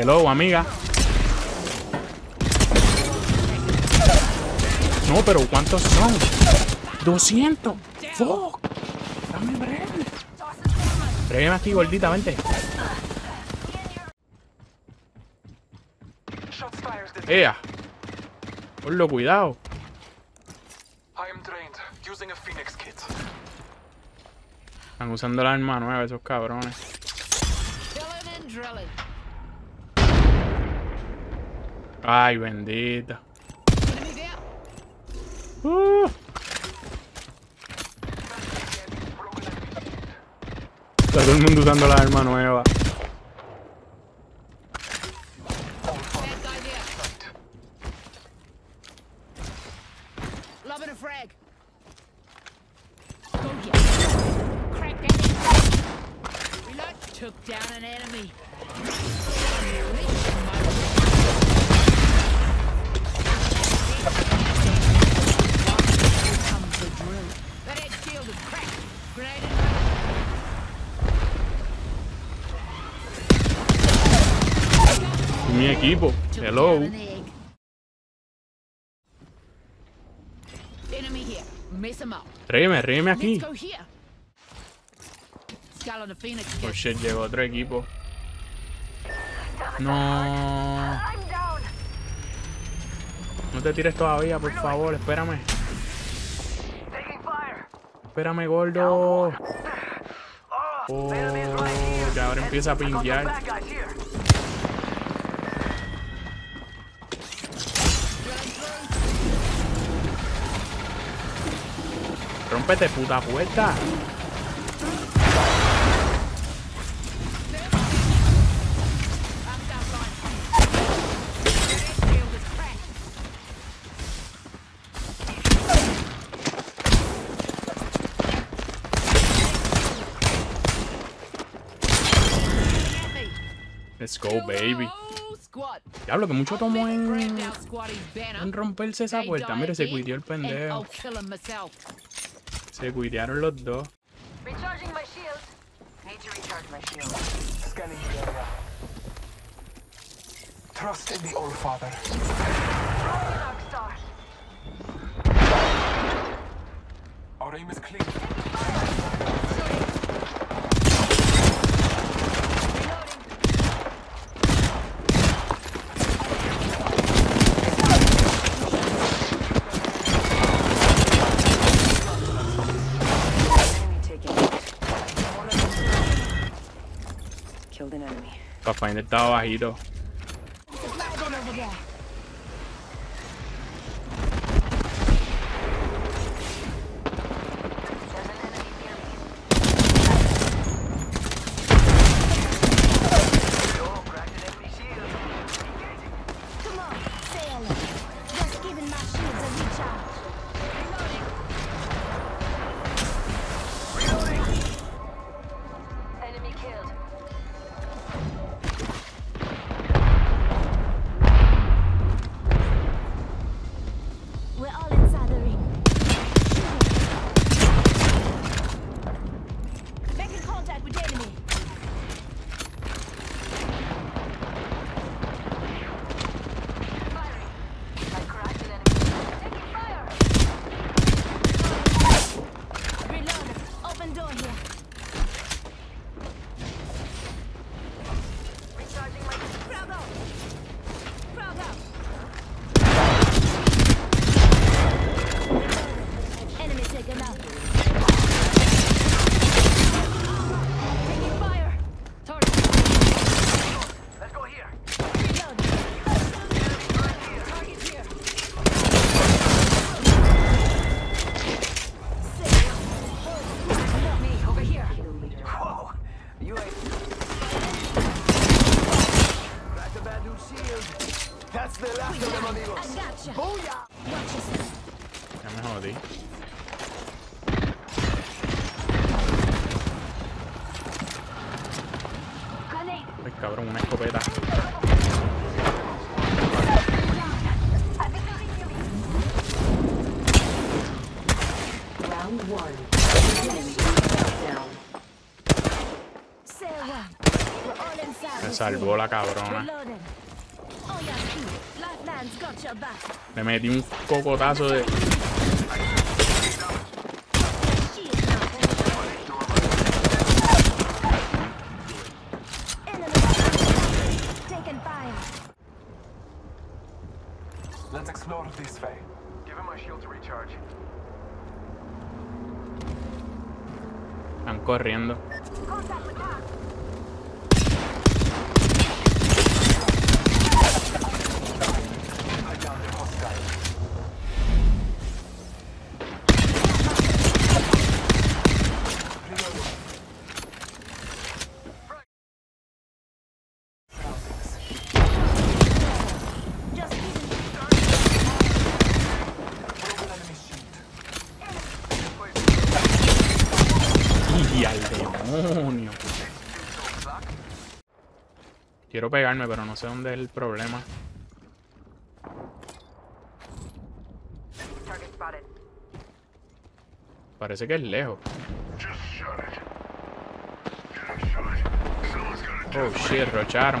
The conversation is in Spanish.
Hello, amiga. No, pero ¿cuántos son? 200. Fuck. Dame break. Breve aquí, gordita, vente. Ea. Ponlo cuidado. Están usando la arma nueva esos cabrones. Ay, bendita. Enemy there. Uh. Está todo el mundo usando la arma nueva. Took down an enemy. Mi equipo. Hello. Ríeme, ríeme aquí. Oh shit, llegó otro equipo. No. No te tires todavía, por favor, espérame. Espérame, gordo. Oh, ya ahora empieza a pinguear. Rómpete puta puerta. Let's go, baby. Diablo, que mucho tomó en, en romperse esa puerta. Mire, se cuidió el pendejo. Se cuidearon los dos. Recharging my shield. Need to recharge my shield. Scanning the area. Trust in the All Father. Our aim is clear. Pathfinder estaba bajito. Ya me jodí. Ay, cabrón, una escopeta. Let's salvó la cabrona. Le metí un cocotazo de. Let's explore this way. Give him my shield to recharge. Están corriendo. Quiero pegarme, pero no sé dónde es el problema. Parece que es lejos. Oh shit, rocharon.